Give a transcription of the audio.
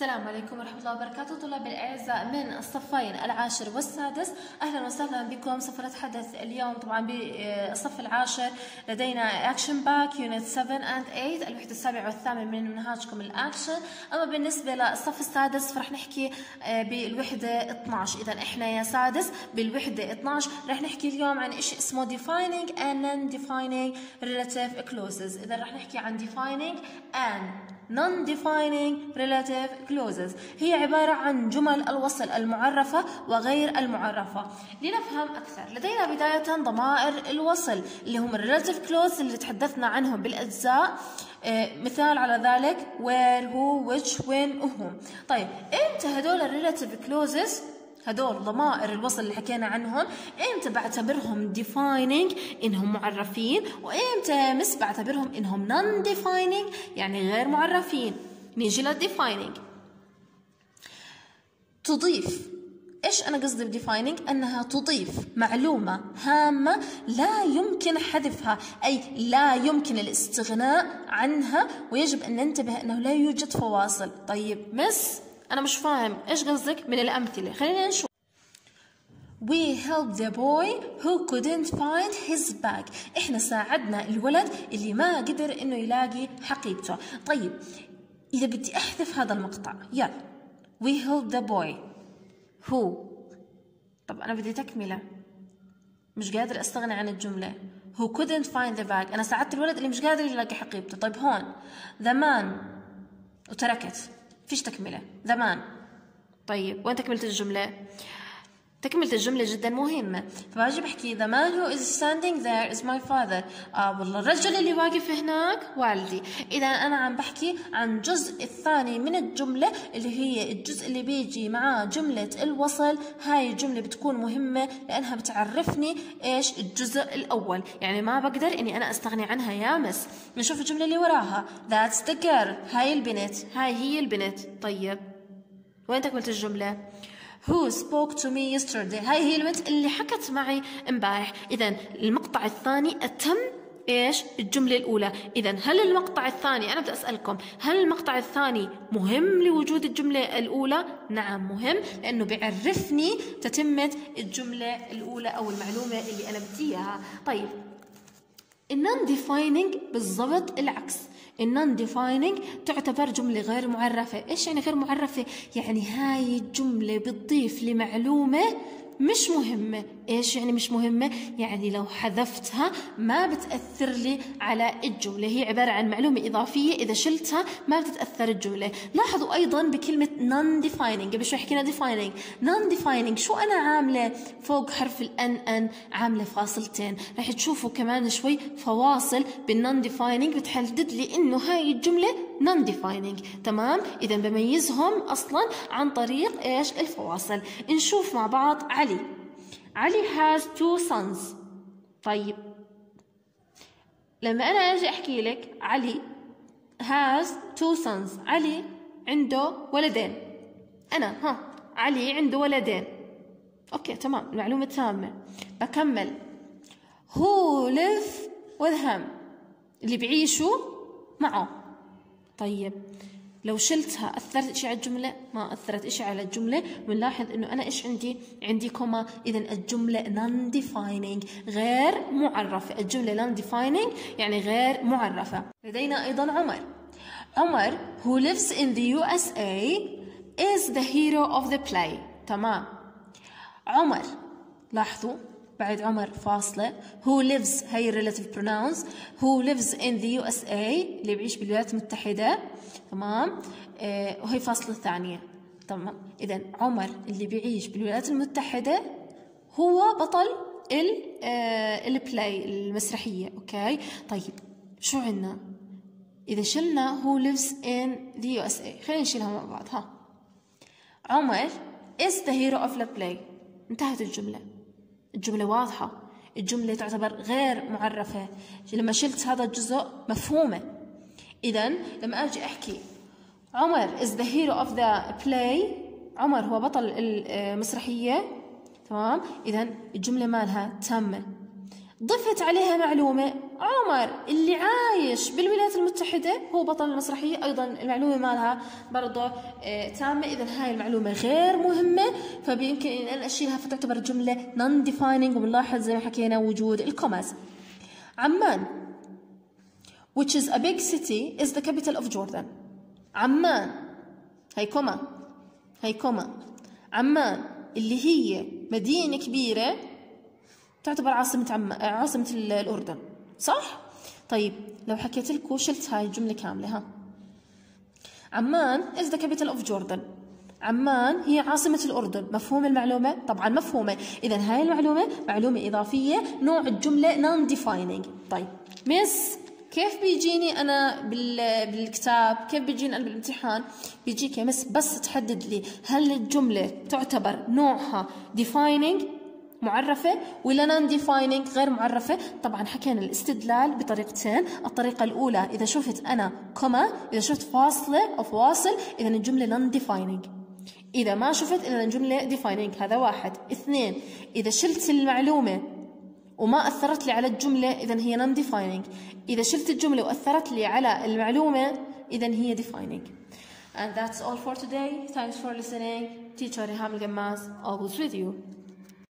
السلام عليكم ورحمة الله وبركاته. طلاب الأعزاء من الصفين العاشر والسادس أهلا وسهلا بكم. سوف نتحدث اليوم طبعا بالصف العاشر. لدينا Action Pack unit 7 and 8 الوحدة السابعة والثامنة من منهاجكم الأكشن أما بالنسبة للصف السادس فرح نحكي آه، بالوحدة 12 إذا إحنا يا سادس بالوحدة 12 رح نحكي اليوم عن إشي اسمه defining and non-defining relative clauses إذا رح نحكي عن defining and non-defining relative clauses. هي عبارة عن جمل الوصل المعرفة وغير المعرفة. لنفهم أكثر لدينا بداية ضمائر الوصل اللي هم relative clauses اللي تحدثنا عنهم بالأجزاء. آه، مثال على ذلك where, who, which, when, وهم طيب إمتى هدول relative clauses هدول ضمائر الوصل اللي حكينا عنهم. إمتى بعتبرهم defining إنهم معرفين. وإمتى مس بعتبرهم إنهم non defining يعني غير معرفين. نيجي للdefining تضيف. إيش أنا قصدي بديفايننج أنها تضيف معلومة هامة لا يمكن حذفها أي لا يمكن الاستغناء عنها. ويجب أن ننتبه أنه لا يوجد فواصل. طيب مس أنا مش فاهم. إيش قصدك من الأمثلة؟ خلينا نشوف. We helped the boy who couldn't find his bag. إحنا ساعدنا الولد اللي ما قدر إنه يلاقي حقيبته. طيب إذا بدي أحذف هذا المقطع. يلا. We helped the boy who. طب أنا بدي تكملة. مش قادر أستغنى عن الجملة. Who couldn't find the bag. أنا ساعدت الولد اللي مش قادر يلاقي حقيبته. طيب هون. The man. وتركت. فيش تكملة زمان. طيب وين تكملة الجملة؟ تكملة الجملة جدا مهمة. فباجي بحكي the man who is standing there is my father. آه والله الرجل اللي واقف هناك والدي. إذا أنا عم بحكي عن الجزء الثاني من الجملة اللي هي الجزء اللي بيجي معاه جملة الوصل. هاي الجملة بتكون مهمة لأنها بتعرفني إيش الجزء الأول. يعني ما بقدر إني أنا أستغني عنها يا مس. نشوف الجملة اللي وراها. That's the girl. هاي البنت. هاي هي البنت. طيب. وين تكملة الجملة؟ Who spoke to me yesterday? هاي هي البنت اللي حكت معي امبارح. اذا المقطع الثاني أتم إيش؟ الجملة الأولى. اذا هل المقطع الثاني أنا بدي أسألكم هل المقطع الثاني مهم لوجود الجملة الأولى؟ نعم مهم لأنه بيعرفني تتمه الجملة الأولى أو المعلومة اللي أنا بدي إياها. طيب ال non defining بالضبط العكس. ال non defining تعتبر جملة غير معرفة. إيش يعني غير معرفة؟ يعني هاي الجملة بتضيف لمعلومة مش مهمة. إيش يعني مش مهمة؟ يعني لو حذفتها ما بتأثر لي على الجملة هي عبارة عن معلومة إضافية. إذا شلتها ما بتتأثر الجملة لاحظوا أيضا بكلمة non defining قبل شوي حكينا defining. non defining شو أنا عاملة؟ فوق حرف الأن أن عاملة فاصلتين. رح تشوفوا كمان شوي فواصل بالنون defining بتحدد لي إنه هاي الجملة non defining تمام؟ إذا بميزهم أصلا عن طريق إيش؟ الفواصل. نشوف مع بعض علي. علي has two sons. طيب. لما أنا أجي أحكي لك علي has two sons. علي عنده ولدين. أنا ها علي عنده ولدين. أوكي تمام. المعلومة تامة. بكمل. Who live with him اللي بعيشوا معه. طيب لو شلتها أثرت إشي على الجملة؟ ما أثرت إشي على الجملة. بنلاحظ إنه أنا إيش عندي؟ عندي comma. إذا الجملة non defining غير معرفة. الجملة non defining يعني غير معرفة. لدينا أيضا عمر. عمر who lives in the USA is the hero of the play. تمام. عمر لاحظوا. بعد عمر فاصلة. Who lives هي relative pronouns. Who lives in the USA اللي بيعيش بالولايات المتحدة. تمام. آه وهي فاصلة ثانية تمام. إذا عمر اللي بيعيش بالولايات المتحدة هو بطل ال آه ال play المسرحية. أوكي. طيب شو عندنا؟ إذا شلنا who lives in the USA خلينا نشيلها مع بعض. ها. عمر is the hero of the play. انتهت الجملة. الجملة واضحة. الجملة تعتبر غير معرفة. لما شلت هذا الجزء مفهومة. إذا لما أجي أحكي عمر is the hero of the play. عمر هو بطل المسرحية تمام؟ إذا الجملة مالها تامة. ضفت عليها معلومة عمر اللي عايش بالولايات المتحدة هو بطل المسرحية أيضا المعلومة مالها برضه آه، تامة. إذا هاي المعلومة غير مهمة فبيمكن إن أنا أشيلها فتعتبر جملة non defining وبنلاحظ زي ما حكينا وجود الكوماز عمان which is a big city is the capital of Jordan. عمان هي comma هي comma. عمان اللي هي مدينة كبيرة تعتبر عاصمة عم... عاصمة الأردن صح؟ طيب لو حكيت لكم شلت هاي الجملة كاملة ها؟ عمان is the capital of Jordan. عمان هي عاصمة الأردن. مفهوم المعلومة؟ طبعا مفهومة. إذا هاي المعلومة معلومة إضافية نوع الجملة non defining طيب Miss كيف بيجيني أنا بالكتاب؟ كيف بيجيني أنا بالامتحان؟ بيجيك يا Miss بس تحدد لي هل الجملة تعتبر نوعها defining معرفة ولا non defining غير معرفة. طبعا حكينا الاستدلال بطريقتين الطريقة الأولى إذا شفت أنا comma إذا شفت فاصلة أو فواصل إذا الجملة non defining إذا ما شفت إذا الجملة defining هذا واحد. اثنين إذا شلت المعلومة وما أثرت لي على الجملة إذا هي نون ديفايننج إذا شلت الجملة وأثرت لي على المعلومة إذا هي defining. And that's all for today. Thanks for listening. Teacher Riham Gammas always with you.